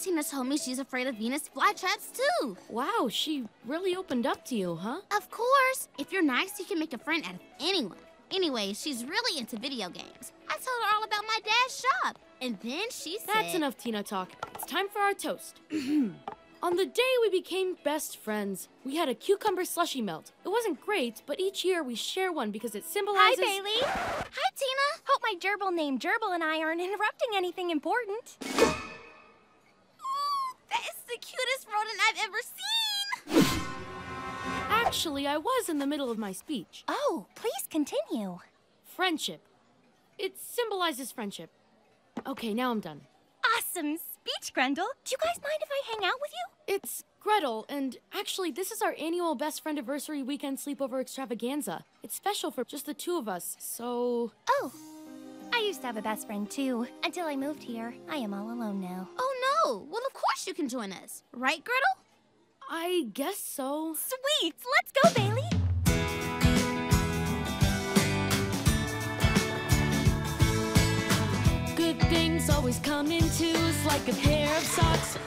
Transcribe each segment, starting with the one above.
Tina told me she's afraid of Venus flytraps too. Wow, she really opened up to you, huh? Of course. If you're nice, you can make a friend out of anyone. Anyway, she's really into video games. I told her all about my dad's shop. And then she said... That's enough Tina talk. It's time for our toast. On the day we became best friends, we had a cucumber slushy melt. It wasn't great, but each year we share one because it symbolizes... Hi. Bailey. Hi, Tina. Hope my gerbil named Gerbil and I aren't interrupting anything important. Ooh, that is the cutest rodent I've ever seen. Actually, I was in the middle of my speech. Oh, please continue. Friendship. It symbolizes friendship. Okay, now I'm done. Awesome speech, Grendel. Do you guys mind if I hang out with you? It's Gretel, and actually, this is our annual Best Friend Anniversary Weekend Sleepover Extravaganza. It's special for just the two of us, so. Oh, I used to have a best friend too. Until I moved here, I am all alone now. Oh, no. Well, of course you can join us. Right, Gretel? I guess so. Sweet, let's go, Bailey. Good things always come in twos, like a pair of socks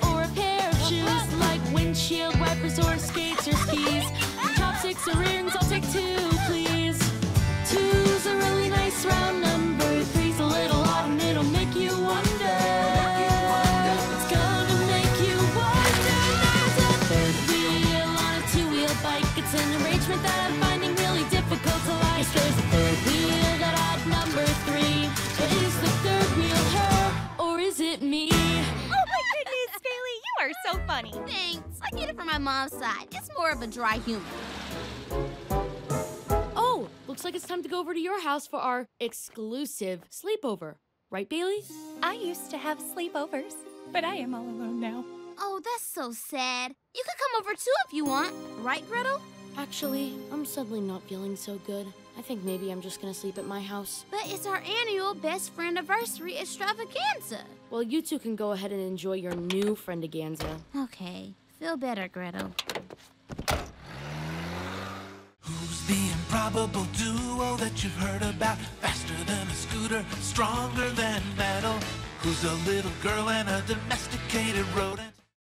bike. It's an arrangement that I'm finding really difficult to like. Yes, there's a third wheel that odd number three. But is the third wheel her or is it me? Oh my goodness, Bailey, you are so funny. Thanks. I get it from my mom's side. It's more of a dry humor. Oh, looks like it's time to go over to your house for our exclusive sleepover. Right, Bailey? I used to have sleepovers, but I am all alone now. Oh, that's so sad. You could come over too if you want. Right, Gretel? Actually, I'm suddenly not feeling so good. I think maybe I'm just gonna sleep at my house. But it's our annual best friend anniversary extravaganza. Well, you two can go ahead and enjoy your new friendaganza. Okay. Feel better, Gretel. Who's the improbable duo that you've heard about? Faster than a scooter, stronger than metal. Who's a little girl and a domesticated rodent?